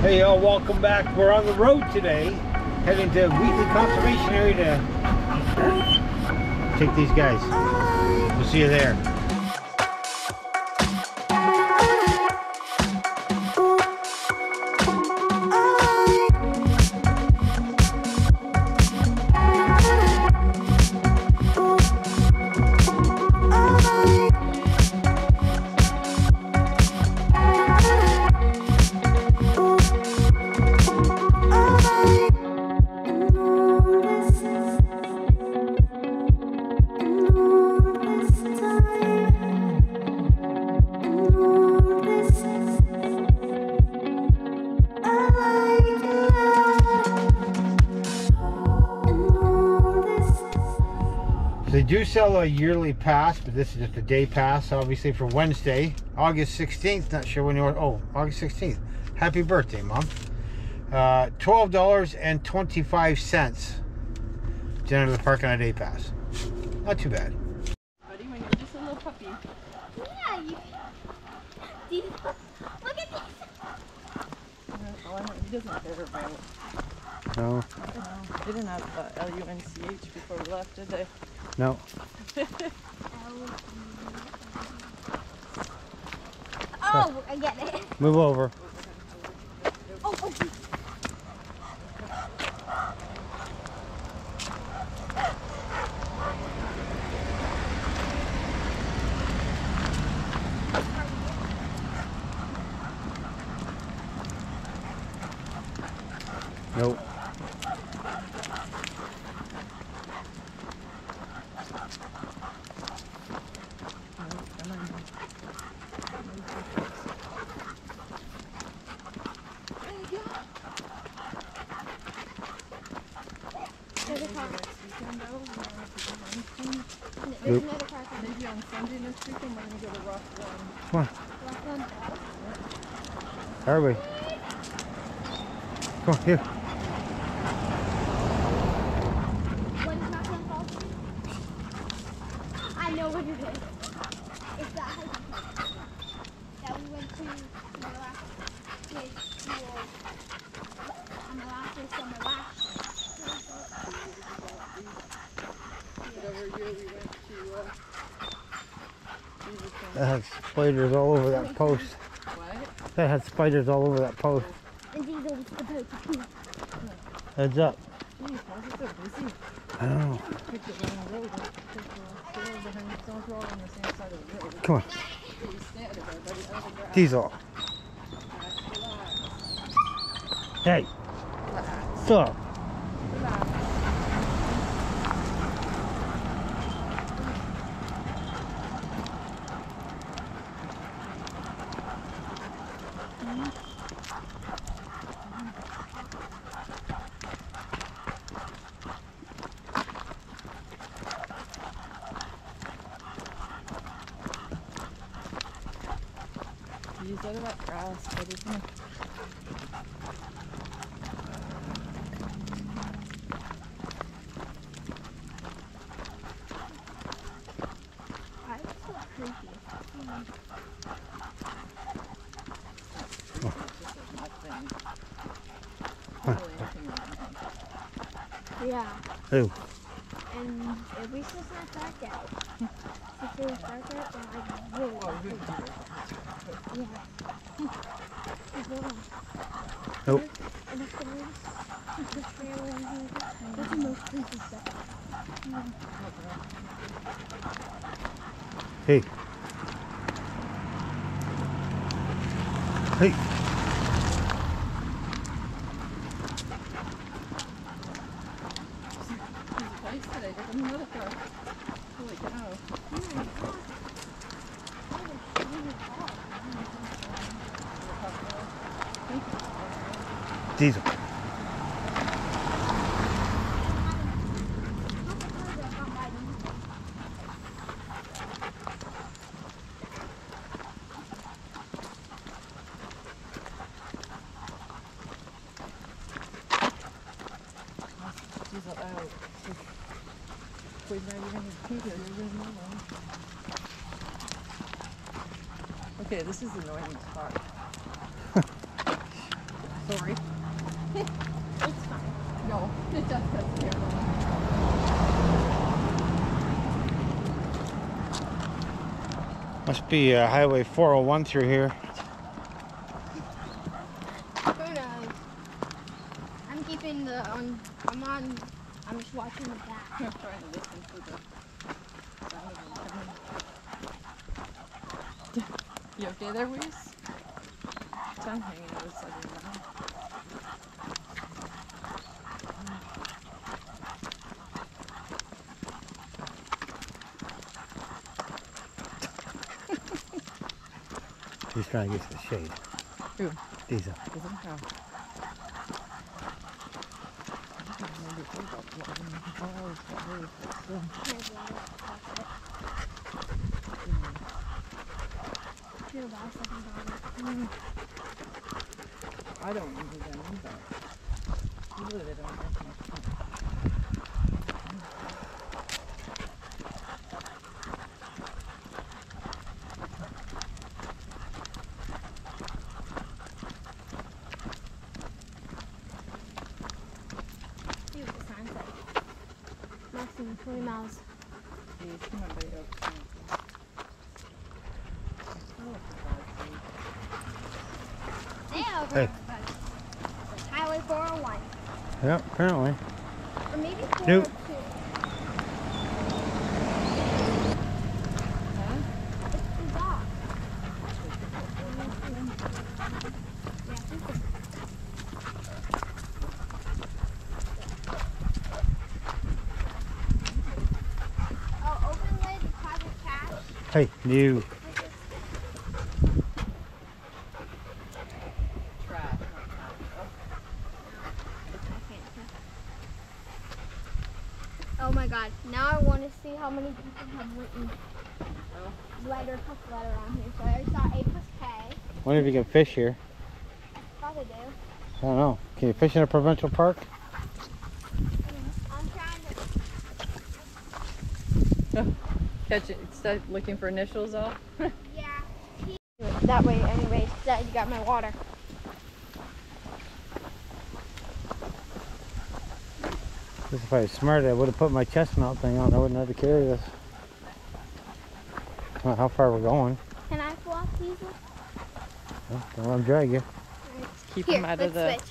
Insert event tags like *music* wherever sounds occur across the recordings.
Hey y'all, welcome back. We're on the road today, heading to Wheatley Conservation Area to take these guys. We'll see you there. Do sell a yearly pass, but this is just a day pass, obviously, for Wednesday, August 16th. Not sure when you are. Oh, August 16th. Happy birthday, Mom. Uh, $12.25 to enter the park on a day pass. Not too bad. Buddy, when you're just a little puppy. Yeah, you. Do you look at this. Oh, I he doesn't care about it. No, They didn't have uh, L-U-N-C-H before we left, did they? No. *laughs* Oh, I get it. Move over. Oh, oh. There's. Another car coming. Maybe on Sunday next weekend we're gonna go to Rock Run. Come on. One. Are we? Come on, here. What is not gonna fall? I know what it is. It's that hiking place that we went to in the last day school. On the last day summer last. Whatever year we went to, uh, Jesus That had spiders all over that post. What? That had spiders all over that post. Heads up. I don't know. Picked it down the road. I picked the trail behind the stone wall on the same side of the road. Come on. We stand there, buddy, under grass. Diesel. Hey. Stop. Geez, look at that grass, buddy. Come on. Why is it so creepy? It's just a mud thing. Not really. Yeah. Ooh. And at least it's not dark out. If it was dark out, then I'd really Oh, good deer. Yeah. As well. Nope. And the forest, the trail and everything. That's the most Hey. Hey. She's out. Wait, now you're gonna take it. You're gonna move. Okay, this is annoying part. so story. It's fine. No, it just doesn't care. Must be uh, Highway 401 through here. Who knows? I'm keeping the on. I'm on. I'm just watching the back. I'm trying to listen to the sound of them coming. You okay there, Reese? Tongue hanging out of side of your mouth. He's trying to get some shade. Who? Diesel. Is it? Oh. I don't remember what I don't remember them, but usually they don't make much sense. See what the sign says. Maximum 20 miles. Geez, lid, deposit cash. Hey, you. Like this. Trash, not trash. I can't tell. Oh my god, now I want to see how many people have written Oh. letter plus letter on here. So I already saw A plus K. Wonder if you can fish here. Probably do. I don't know. Can you fish in a provincial park? I'm trying to. Catch it, start looking for initials though. *laughs* Yeah. That way, anyways, that you got my water. This if I was smart, I would have put my chest mount thing on. I wouldn't have to carry this. I don't know how far we're going. Can I flop these? Well, Don't let let 'em drag you. Keep Here, them out let's of the. switch.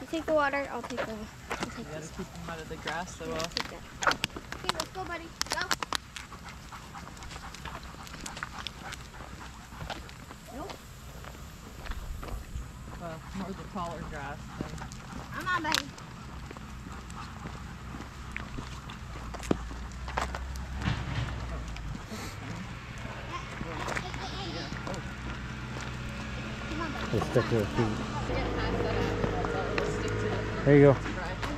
You take the water, I'll take the. I'll You take gotta this. keep them out of the grass though. Yeah, take that. Okay, let's go, buddy. Go. Well, more the taller grass than. I'm on, buddy. Buddy. Stick to their feet. Get past that, that's all. Let's stick to it. There you go. I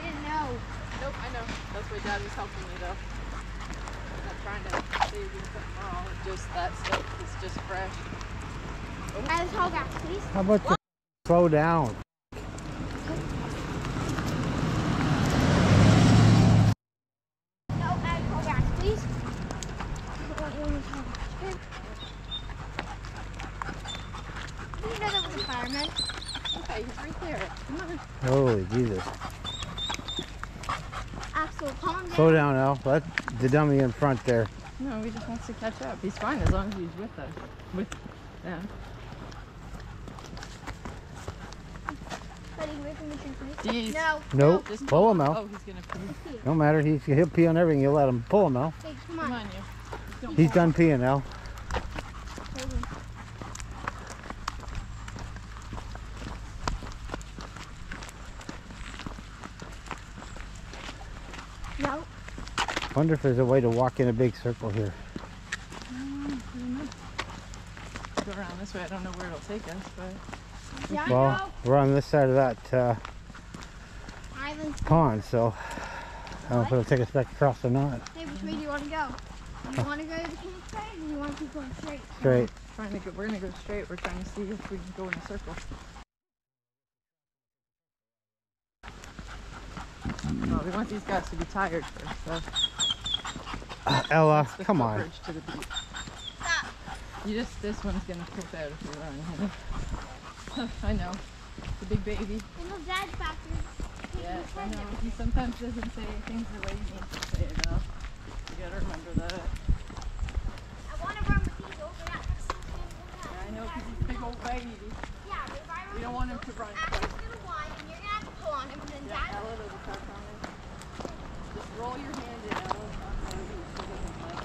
didn't know. Nope, I know. That's why Dad was helping me though. I'm not trying to say you're doing something wrong. Just that stuff is just fresh. Tall gas, please. How about you slow down? No, add tall gas, please. I don't want any tall gas. Here. Did you know that was a fireman? Okay, he's right there. Come on. Holy Jesus. Axel, calm down. Slow down, Al. Let the dummy in front there. No, he just wants to catch up. He's fine as long as he's with us. With them. Buddy, wait for me to. Jeez. No. Nope. Just Pull him Oh, out. he's gonna pee. No matter. He's, he'll pee on everything. You let him pull him out. Hey, come Come on. on, you. Don't He's done peeing now. Hold him. No. Wonder if there's a way to walk in a big circle here. Go around this way. I don't know where it'll take us, but Yeah, Well, we're on this side of that uh, Island. pond, so I don't know if it'll take us back across or not. Hey, which way do you want to go? Do you want to go to the king side or do you want to keep going straight? Straight. trying to go. We're gonna go straight. We're trying to see if we can go in a circle. Well, we want these guys to be tired first, so Uh, Ella, come on. to the beach. You just this one's gonna flip out if you run. honey. *laughs* I know. The big baby. I know Dad's back there. taking Yes, his I know. He sometimes doesn't say things the way he needs to say it, though. You gotta remember that. I want to run with these over that next. Yeah, I know, because he's a big old baby. Yeah, but if I run We don't want him to run Ash twice. is gonna whine, and you're gonna have to pull on him, and then Yeah, Dad. Ella does a tuck on it. Just roll your hand in, Ella. It's not gonna be so it doesn't like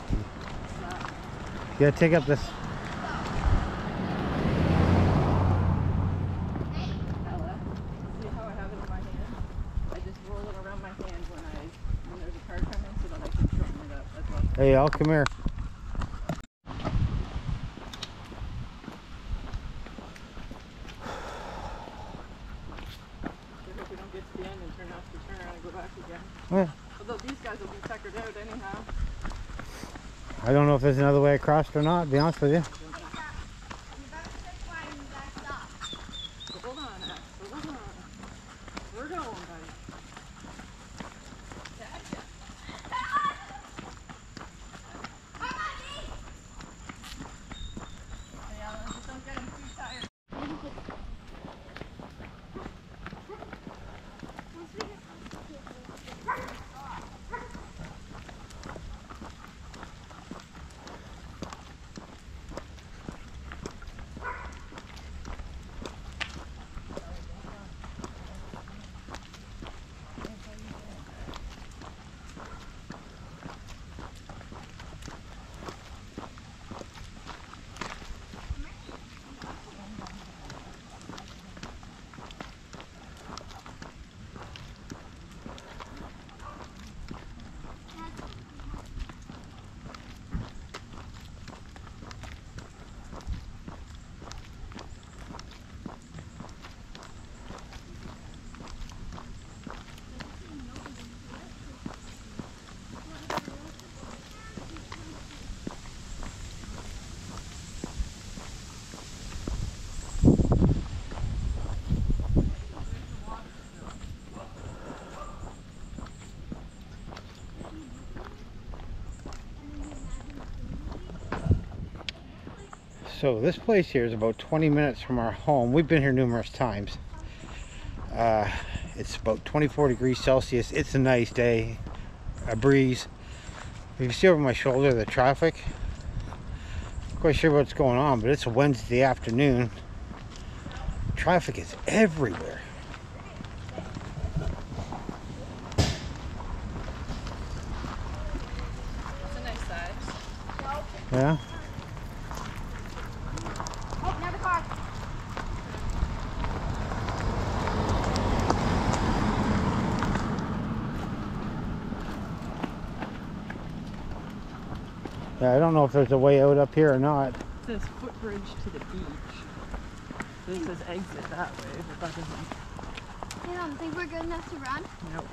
snap. You gotta take up this. Ella, see how I have it in my hand? I just roll it around my hand when I when there's a car coming so that I can shorten it up. this. Hey, Al, come here. I hope we don't get to the end and turn off to turn around and go back again. Yeah. Although these guys will be tuckered out anyhow. I don't know if there's another way across or not, to be honest with you. So this place here is about 20 minutes from our home. We've been here numerous times. Uh, it's about 24 degrees Celsius. It's a nice day, a breeze. If you see over my shoulder the traffic, not quite sure what's going on, but it's a Wednesday afternoon. Traffic is everywhere. That's a nice size. Yeah. Oh, another car. Yeah, I don't know if there's a way out up here or not. It says footbridge to the beach. This says exit that way, but that doesn't. You don't think we're good enough to run? Nope.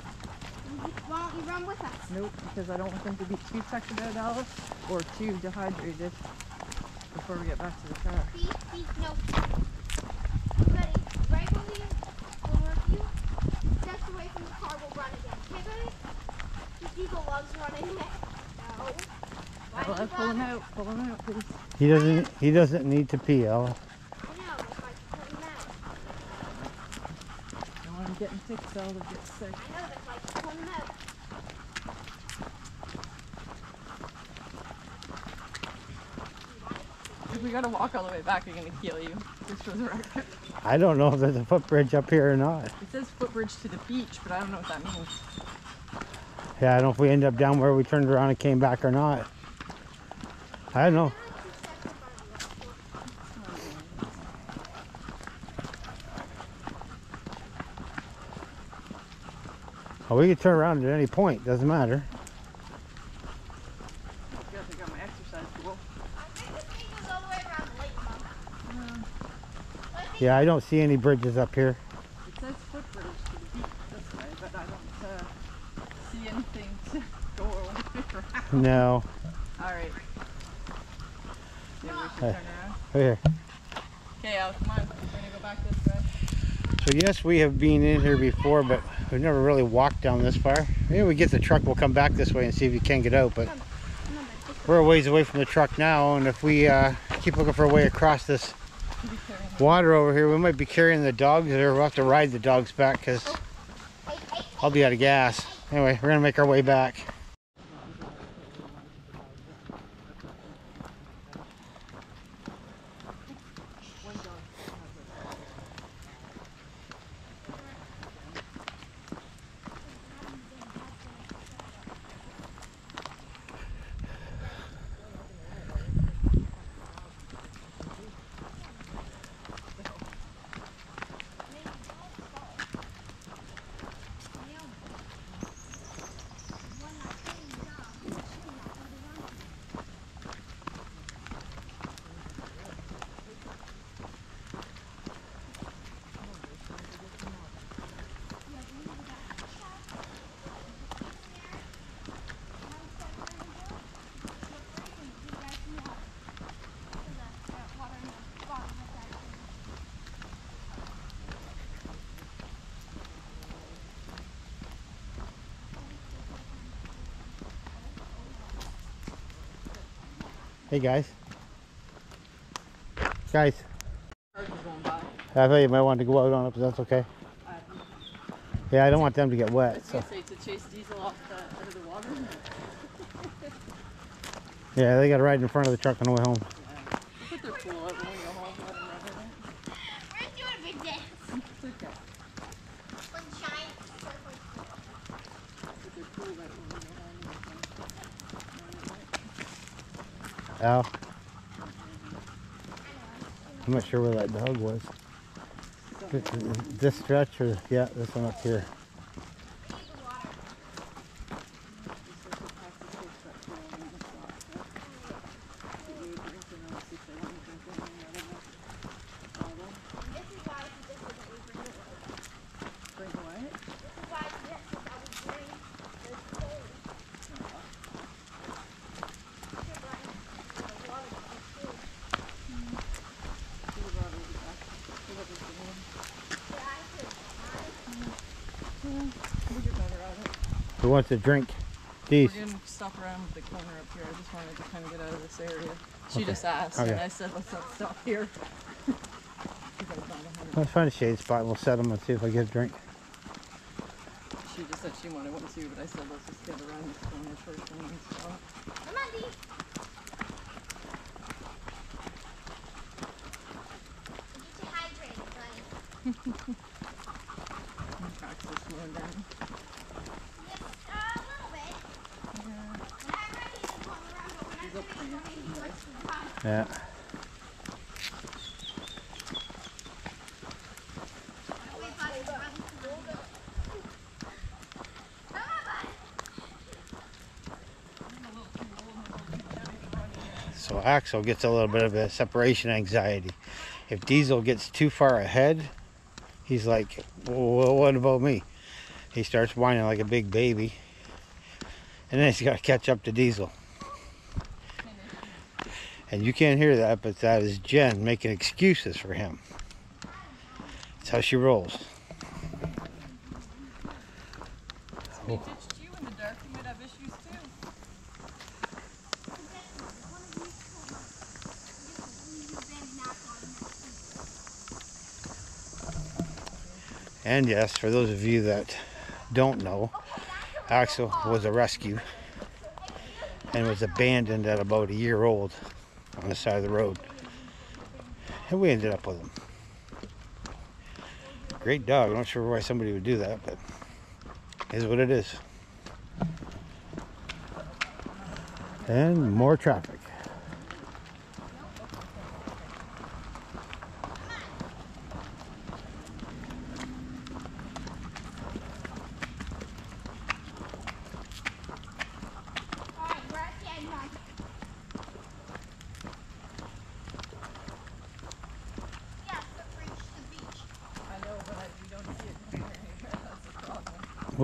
Why don't you run with us? Nope, because I don't want them to be too tucked out, Alice, or too dehydrated before we get back to the car. See, see, no. Ready? Right when we, when we're a few steps away from the car, we'll run again. Okay, buddy? This eagle loves running. No. Why do Ella, pull him out, pull him out, please. He doesn't. He doesn't need to pee, Ella. I know, that's why I pull him out. Don't want him getting sick, so they'll get sick. I know, that's why I pull him out. If we gotta walk all the way back, I'm gonna kill you. Just for the record. I don't know if there's a footbridge up here or not. It says footbridge to the beach, but I don't know what that means. Yeah, I don't know if we end up down where we turned around and came back or not. I don't know. Oh, we can turn around at any point. Doesn't matter. I guess I got my exercise tool. I think this thing goes all the way around the lake, Mom. I think Yeah, I don't see any bridges up here. It says footbridge to the beach this way, but I don't uh, see anything to *laughs* go around. No. All right. Maybe we should Hey. turn. Here. Okay, Al, come on. We're gonna go back this way. So yes, we have been in here before, but we've never really walked down this far. Maybe we get the truck, we'll come back this way and see if we can get out. But we're a ways away from the truck now, and if we uh, keep looking for a way across this to be carrying them. water over here. We might be carrying the dogs there. We'll have to ride the dogs back because I'll be out of gas. Anyway, we're gonna make our way back. Hey guys. Guys, Cars are going by. I thought you might want to go out on it, but that's okay. Yeah, I don't want them to get wet. So gonna say to chase diesel off the, out of the water. yeah, they got ride in front of the truck on the way home. Yeah. Put their pool out when we go home. Let them run in it. we're doing a big dance. It's okay. One giant circle. Put their pool out when we go home. and Al, I'm not sure where that dog was. Th- th- This stretch or yeah, this one up here. We need the water. This is why he just doesn't leave bring it over. This is why he just says I would bring the cold. Should run the water to the pool. But I could, I, Who wants a drink? We're gonna stop around the corner up here. I just wanted to kind of get out of this area. She Okay. just asked, Okay. and I said, let's not stop here. 'Cause I found a hundred- Let's find a shade spot and we'll set them and see if I get a drink. She just said she wanted one too, but I said, let's just get around this corner first and then stop. come on, Dee. Get you hydrated, buddy. Tracks are slowing down. Yes, uh, a little bit. When I'm ready to come around, but when I'm She's up finished there. running, he likes to run. Yeah. So Axel gets a little bit of a separation anxiety. If Diesel gets too far ahead, he's like, well, what about me? He starts whining like a big baby. And then he's got to catch up to Diesel. And you can't hear that, but that is Jen making excuses for him. That's how she rolls. We ditched you in the dark. You might have issues too. And yes, for those of you that don't know, Axel was a rescue and was abandoned at about a year old on the side of the road. And we ended up with him. Great dog. I'm not sure why somebody would do that, but is what it is. And more traffic.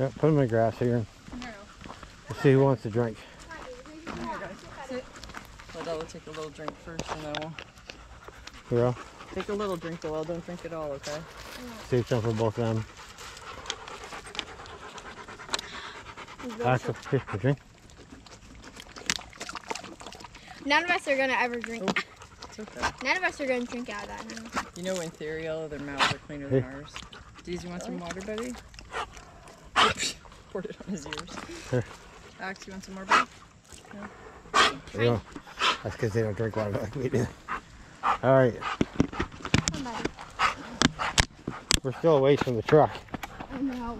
Yeah, put them in the grass here. Come here. Let's see who wants to drink. Come on, baby, drink Come some here, water. guys. Sit. Let Ella take a little drink first, and then we'll Hero, take a little drink. Well, don't drink it all, okay? save some for both of them. Axel, here, a drink. None of us are gonna ever drink. Oh. *laughs* Okay. None of us are gonna drink out of that. No. You know, in theory, Ella, their mouths are cleaner than ours. Deez, you want some water, buddy? Poured it on his ears. Here. Axe, you want some more, buddy? There you go. That's because they don't drink water like we do. All right, we're still a ways from the truck. buddy. No.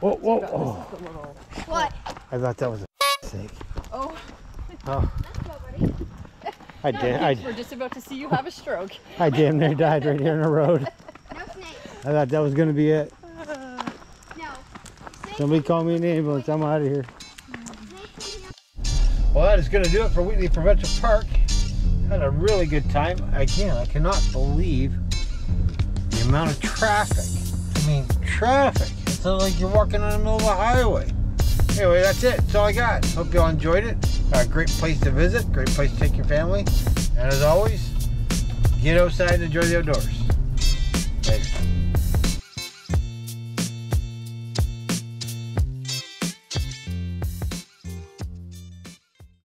Whoa, whoa, whoa. What? I thought that was a *laughs* snake. Oh, Oh, Let's. I damn, I, we're just about to see you have a stroke. I damn near died right here in the road. *laughs* No snakes. I thought that was gonna be it. Somebody call me an ambulance. I'm out of here. Well, that is going to do it for Wheatley Provincial Park. Had a really good time. Again, I cannot believe the amount of traffic. I mean, traffic. It's like you're walking on the middle of a highway. Anyway, that's it. That's all I got. Hope you all enjoyed it. A great place to visit. Great place to take your family. And as always, get outside and enjoy the outdoors.